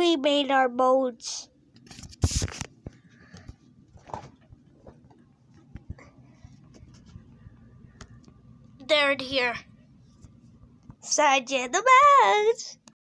we made our modes. They're in here. Sergeant the modes.